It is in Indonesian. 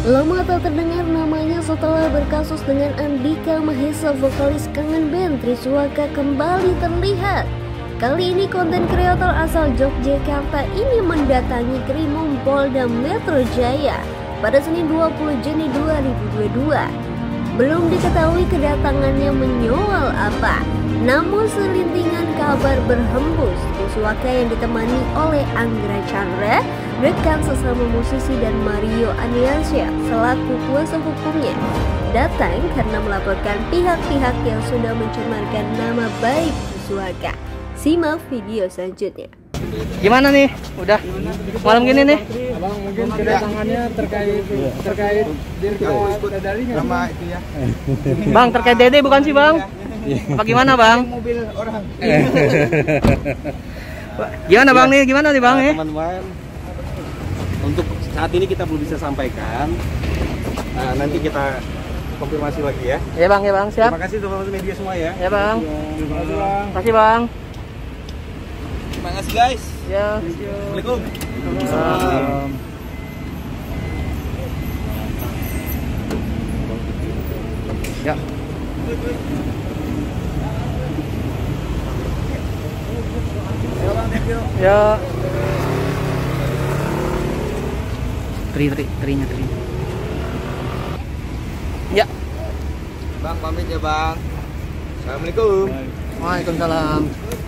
Lama tak terdengar namanya setelah berkasus dengan Andika Mahesa vokalis kangen band Triswaka kembali terlihat. Kali ini konten kreator asal Yogyakarta ini mendatangi Krimum Polda Metro Jaya pada Senin 20 Juni 2022. Belum diketahui kedatangannya menyoal apa, namun selintingan kabar berhembus Triswaka yang ditemani oleh Anggra Chandra rekan sesama musisi dan Mario Aniansyah selaku kuasa hukumnya datang karena melaporkan pihak-pihak yang sudah mencemarkan nama baik Suaka. Simak video selanjutnya. Gimana nih? Udah malam gini nih? Abang mungkin kedatangannya terkait terkait sama itu ya. Bang terkait Dede bukan sih bang? Apa gimana bang? Mobil orang. Gimana bang nih? Gimana nih bang Nah, ya? teman-teman untuk saat ini kita belum bisa sampaikan Nah, nanti kita konfirmasi lagi ya Ya bang ya bang siap. terima kasih teman-teman media semua ya Ya bang. Terima kasih bang. Terima kasih bang. terima kasih guys Ya. Assalamualaikum Ya. Ya. Tri tri trinya tri. Ya. bang pamit ya bang Assalamualaikum Waalaikumsalam. Oh.